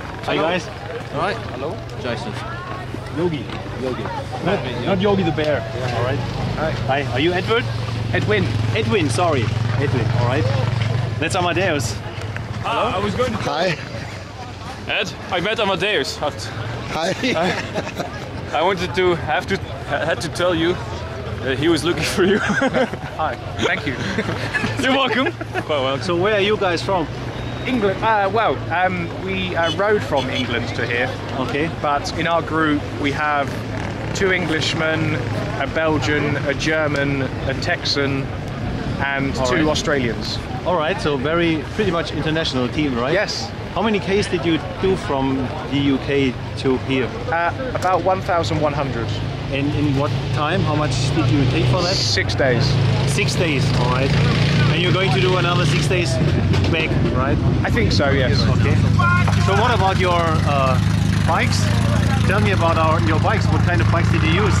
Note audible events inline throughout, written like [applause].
Hi guys. All right. Hello. Jason. Yogi. Yogi. Not, not Yogi the bear. All right. Hi. Hi. Are you Edward? Edwin. Edwin. Sorry. Edwin. All right. That's Amadeus. Ah, I was going to. Hi. Ed, I met Amadeus. Hi. [laughs] I wanted to have to had to tell you that he was looking for you. Hi. [laughs] Thank you. You're welcome. Well, well. So where are you guys from? England. Uh, well, um, we uh, rode from England to here, Okay. but in our group we have two Englishmen, a Belgian, a German, a Texan, and All two right. Australians. All right. So very pretty much international team, right? Yes. How many Ks did you do from the UK to here? Uh, about 1,100. And in what time? How much did you take for that? Six days. Six days. All right. And you're going to do another six days back, right? I think so. Yes. Okay. So what about your uh, bikes? Tell me about our, your bikes. What kind of bikes did you use?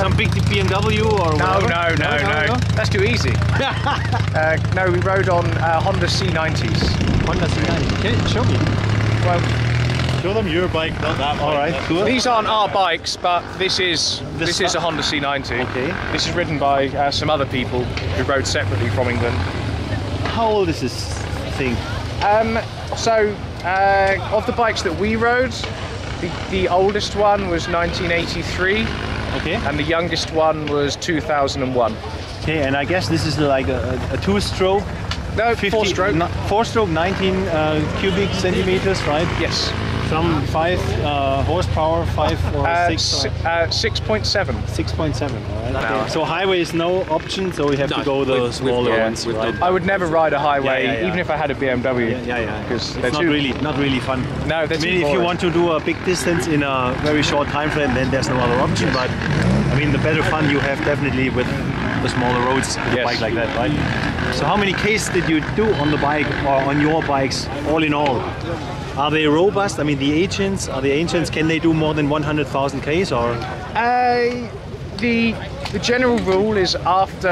Some big BMW or No, whatever? no, no, no, That's too easy. [laughs] uh, no, we rode on uh, Honda C90s. Honda C90s. Can you show me? Well, Show them your bike, not that All right, cool. These aren't our bikes, but this is This this is a Honda C90. Okay. This is ridden by uh, some other people who rode separately from England. How old is this thing? Um, so, uh, of the bikes that we rode, the, the oldest one was 1983, Okay. and the youngest one was 2001. Okay, and I guess this is like a, a, two-stroke. No, four-stroke. Four-stroke, 19 uh, cubic centimeters, right? Yes. Some five uh, horsepower, five or Uh, six. si- uh, 6.7. 6.7, all right. hour. So highway is no option, so we have to go the with- with- smaller yeah, ones, with right? I would never ride a highway, Yeah, yeah, yeah. even if I had a BMW. Yeah, yeah, yeah. Because it's not too- really not really fun. No, they're I too mean, if you want to do a big distance in a very short time frame, then there's no other option. But I mean, the better fun you have definitely with the smaller roads, with a bike like that, right? So, how many Ks did you do on the bike or on your bikes, all in all? Are they robust? I mean, the ancients are the ancients. Can they do more than 100,000 Ks or? Uh, the the general rule is after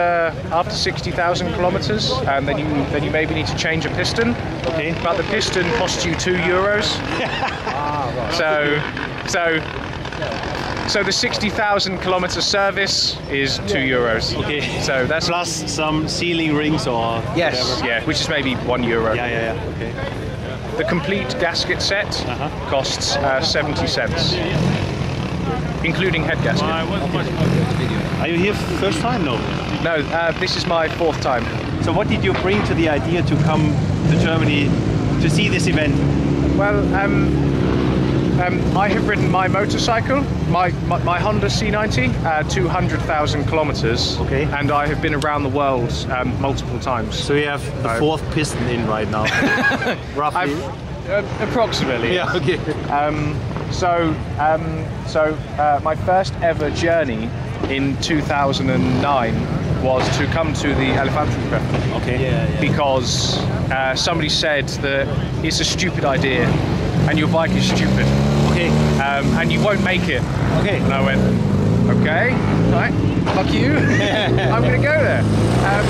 after 60,000 kilometers, and then you then you maybe need to change a piston. Okay. But the piston costs you two euros. [laughs] So so so the 60,000 kilometer service is two euros. Okay. So that's Plus some sealing rings or yes, whatever. yeah, which is maybe one euro. Yeah, yeah, yeah. Okay. The complete gasket set Uh-huh. costs uh, 70 cents, including head gasket. Are you here first time? No. No, uh, this is my fourth time. So what did you bring to the idea to come to Germany to see this event? Well, um, um, I have ridden my motorcycle, my, my, my Honda C90, uh, 200,000 kilometers. Okay. And I have been around the world um, multiple times. So you have the No. fourth piston in right now, [laughs] roughly. I've, uh, approximately. yeah. Okay. Um, so, um, so uh, my first ever journey in 2009 was to come to the Elefantentreffen. Okay. Yeah. because uh, somebody said that it's a stupid idea and your bike is stupid Okay. um, and you won't make it. Okay. And I went, okay, right, fuck you. [laughs] I'm going to go there. Um,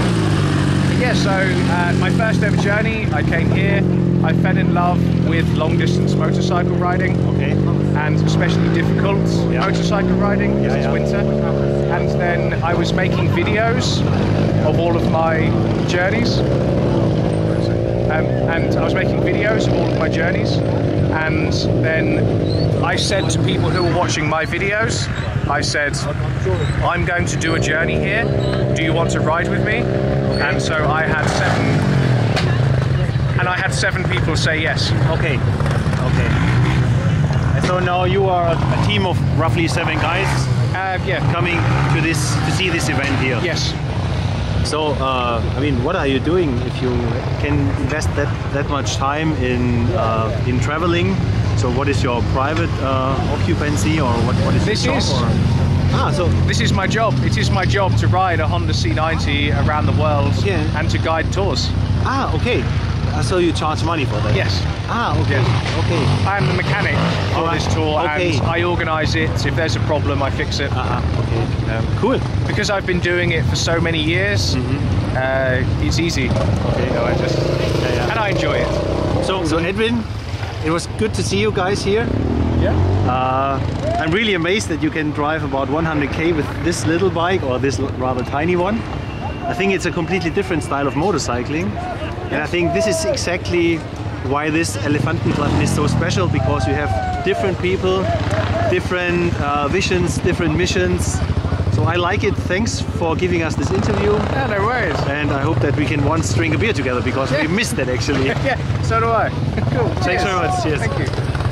yeah, so uh, my first ever journey, I came here. I fell in love with long distance motorcycle riding Okay. and especially difficult Yeah. motorcycle riding because Yeah, it's yeah. winter. And then I was making videos of all of my journeys. Um, and I was making videos of all of my journeys. And then I said to people who were watching my videos, I said, I'm going to do a journey here. Do you want to ride with me? And so I had seven, and I had seven people say yes. Okay. Okay. So now you are a team of roughly seven guys Uh, yeah. coming to this to see this event here. Yes. So uh, I mean, what are you doing if you can invest that that much time in uh, in traveling? So what is your private uh, occupancy or what what is This your job, is- or? Ah, so This is my job. It is my job to ride a Honda C90 around the world Yeah. and to guide tours. ah okay. Uh, So you charge money for that? Yes. Ah okay. Okay. I am the mechanic for Alright, this tour okay. and I organise it. If there's a problem, I fix it. Uh-huh. Okay. Um, cool. Because I've been doing it for so many years, uh, it's easy. Okay. You know, I just, Yeah, yeah. and I enjoy it. So, so Edwin, it was good to see you guys here. Yeah. Uh, I'm really amazed that you can drive about 100k with this little bike or this rather tiny one. I think it's a completely different style of motorcycling, and I think this is exactly why this Elefantenplatten is so special because you have different people, different uh, visions, different missions. So I like it. Thanks for giving us this interview, Yeah, no worries. and I hope that we can once drink a beer together because we missed that actually. [laughs] Yeah, so do I. cool. Thanks Cheers. very much. Cheers. Thank you.